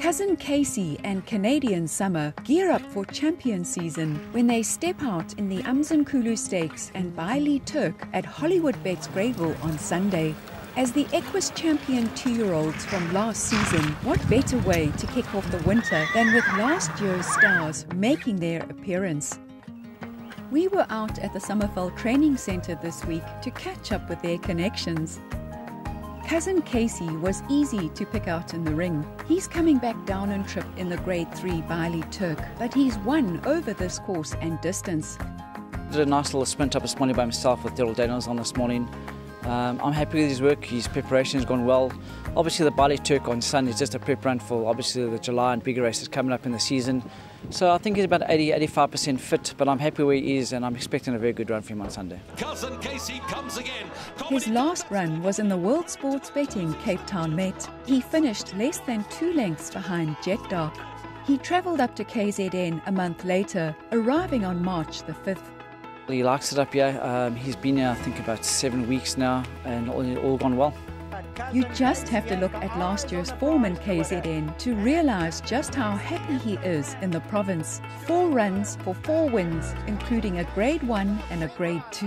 Cousin Casey and Canadian Summer gear up for champion season when they step out in the Umzimkhulu Stakes and Byerley Turk at Hollywoodbets Greyville on Sunday. As the Equus champion two-year-olds from last season, what better way to kick off the winter than with last year's stars making their appearance? We were out at the Summerveld Training Centre this week to catch up with their connections. Cousin Casey was easy to pick out in the ring. He's coming back down on trip in the Grade 3 Byerley Turk, but he's won over this course and distance. Did a nice little sprint up this morning by himself with Daryl Daniels on this morning. Um, I'm happy with his work, his preparation has gone well. Obviously the Byerley Turk on Sunday is just a prep run for obviously the July and bigger races coming up in the season. So I think he's about 80-85% fit, but I'm happy where he is and I'm expecting a very good run for him on Sunday. Cousin Casey comes again. His last run was in the World Sports Betting Cape Town Met. He finished less than two lengths behind Jet Dark. He travelled up to KZN a month later, arriving on March the 5th. He likes it up here. Um, he's been here, I think, about seven weeks now, and all, all gone well. You just have to look at last year's form in KZN to realise just how happy he is in the province. Four runs for four wins, including a Grade 1 and a Grade 2.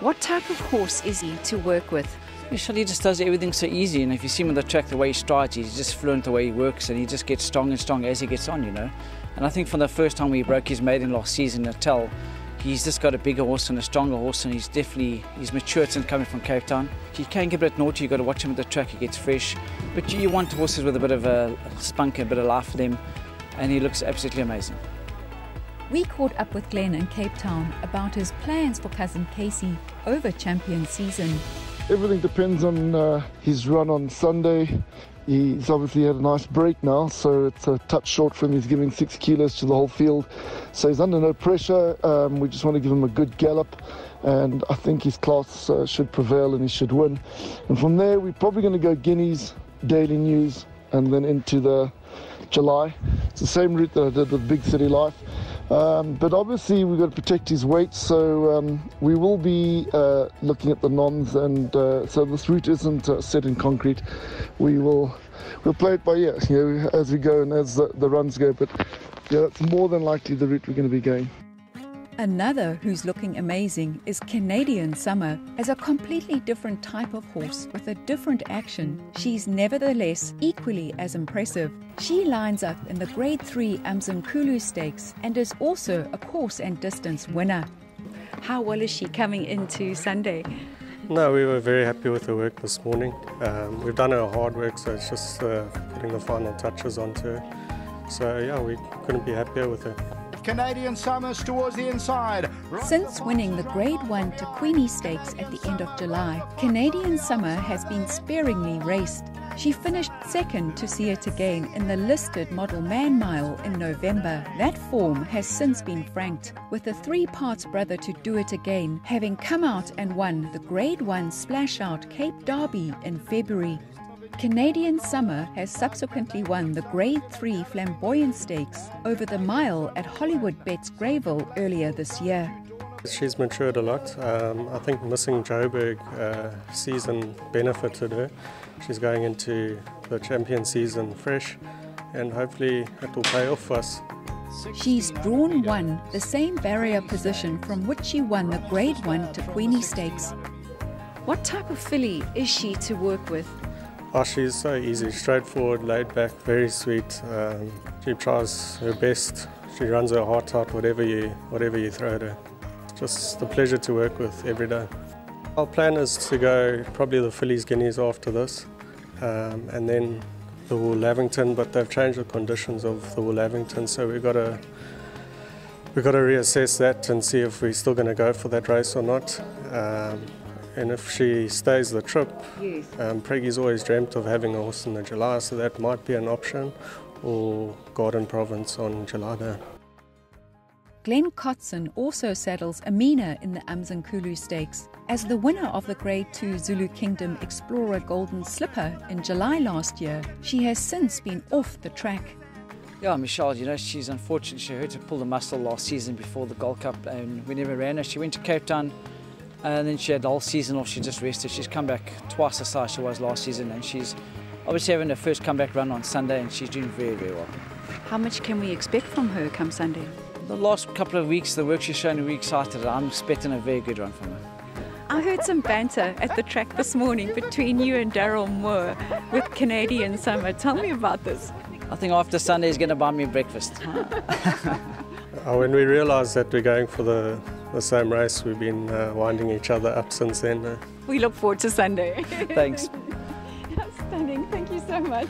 What type of horse is he to work with? Usually he just does everything so easy, and if you see him on the track, the way he strides, he's just fluent the way he works, and he just gets strong and strong as he gets on, you know. And I think from the first time we broke his maiden last season at Tell, He's just got a bigger horse and a stronger horse, and he's definitely he's matured since coming from Cape Town. He can get a bit naughty. You've got to watch him at the track. He gets fresh, but you want horses with a bit of a spunk, a bit of life for them, and he looks absolutely amazing. We caught up with Glen in Cape Town about his plans for cousin Casey over champion season. Everything depends on uh, his run on Sunday He's obviously had a nice break now, so it's a touch short for him. He's giving six kilos to the whole field, so he's under no pressure. Um, we just want to give him a good gallop, and I think his class uh, should prevail and he should win. And from there, we're probably going to go Guineas, Daily News, and then into the July. It's the same route that I did with Big City Life. Um, but obviously, we've got to protect his weight, so um, we will be uh, looking at the nons. And uh, so this route isn't uh, set in concrete. We will we'll play it by ear, you know, as we go and as the, the runs go. But yeah, that's more than likely the route we're going to be going. Another who's looking amazing is Canadian Summer. As a completely different type of horse with a different action, she's nevertheless equally as impressive. She lines up in the Grade 3 Umzimkhulu Stakes and is also a course and distance winner. How well is she coming into Sunday? No, we were very happy with her work this morning. Um, we've done her hard work, so it's just uh, putting the final touches onto her. So yeah, we couldn't be happier with her. Canadian Summers towards the inside. Since winning the Grade 1 Thekwini Stakes at the end of July, Canadian Summer has been sparingly raced. She finished second to see it again in the listed Model Man Mile in November. That form has since been franked, with the three parts brother to do it again having come out and won the Grade 1 Splash Out Cape Derby in February. Canadian Summer has subsequently won the Grade 3 Flamboyant Stakes over the mile at Hollywoodbets Greyville earlier this year. She's matured a lot. Um, I think missing Joburg uh, season benefited her. She's going into the champion season fresh, and hopefully it will pay off for us. She's drawn one, the same barrier position from which she won the Grade 1 Thekwini Stakes. What type of filly is she to work with? Oh, she's so easy, straightforward, laid back, very sweet. Um, she tries her best. She runs her heart out, whatever you, whatever you throw at her. Just a pleasure to work with every day. Our plan is to go probably the Fillies Guineas after this, um, and then the Woolavington. But they've changed the conditions of the Woolavington, so we've got to we've got to reassess that and see if we're still going to go for that race or not. Um, and if she stays the trip, yes. um, Preggy's always dreamt of having a horse in the July, so that might be an option, or Garden Province on July Day. Glen Kotzen also saddles Amina in the Umzimkhulu Stakes. As the winner of the Grade 2 Zulu Kingdom Explorer Golden Slipper in July last year, she has since been off the track. Yeah, Michelle, you know, she's unfortunate. She hurt to pull the muscle last season before the Gold Cup and we never ran her. She went to Cape Town and then she had the whole season off. She just rested. She's come back twice the size she was last season, and she's obviously having her first comeback run on Sunday, and she's doing very, very well. How much can we expect from her come Sunday? The last couple of weeks, the work she's shown, we're excited. I'm expecting a very good run from her. I heard some banter at the track this morning between you and Darryl Moore with Canadian Summer. Tell me about this. I think after Sunday, he's going to buy me breakfast. Uh, when we realised that we're going for the, the same race, we've been uh, winding each other up since then. Uh. We look forward to Sunday. Thanks. Outstanding. Thank you so much.